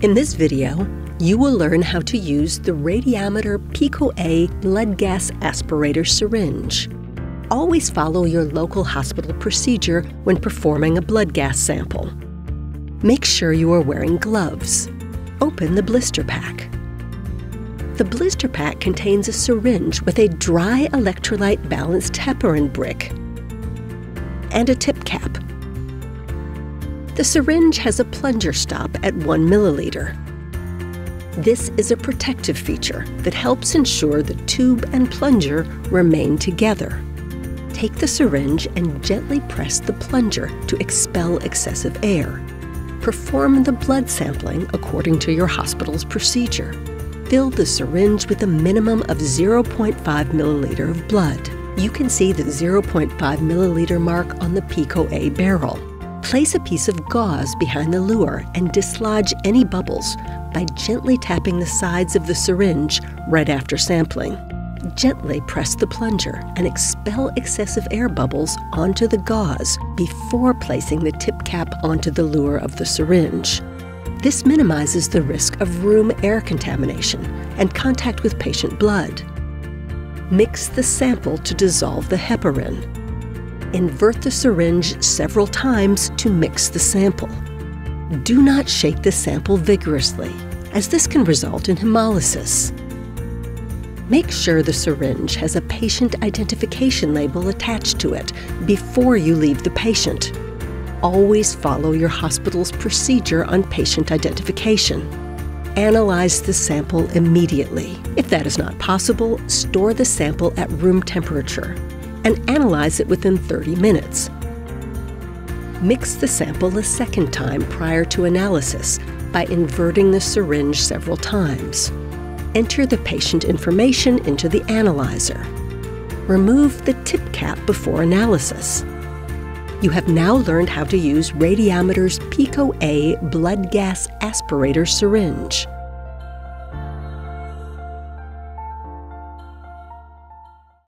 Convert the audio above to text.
In this video, you will learn how to use the Radiometer Pico A blood gas aspirator syringe. Always follow your local hospital procedure when performing a blood gas sample. Make sure you are wearing gloves. Open the blister pack. The blister pack contains a syringe with a dry electrolyte balanced heparin brick and a tip cap the syringe has a plunger stop at 1 milliliter. This is a protective feature that helps ensure the tube and plunger remain together. Take the syringe and gently press the plunger to expel excessive air. Perform the blood sampling according to your hospital's procedure. Fill the syringe with a minimum of 0.5 milliliter of blood. You can see the 0.5 milliliter mark on the Pico A barrel. Place a piece of gauze behind the Luer and dislodge any bubbles by gently tapping the sides of the syringe right after sampling. Gently press the plunger and expel excessive air bubbles onto the gauze before placing the tip cap onto the Luer of the syringe. This minimizes the risk of room air contamination and contact with patient blood. Mix the sample to dissolve the heparin Invert the syringe several times to mix the sample. Do not shake the sample vigorously, as this can result in hemolysis. Make sure the syringe has a patient identification label attached to it before you leave the patient. Always follow your hospital's procedure on patient identification. Analyze the sample immediately. If that is not possible, store the sample at room temperature and analyze it within 30 minutes. Mix the sample a second time prior to analysis by inverting the syringe several times. Enter the patient information into the analyzer. Remove the tip cap before analysis. You have now learned how to use Radiometer's Pico A blood gas aspirator syringe.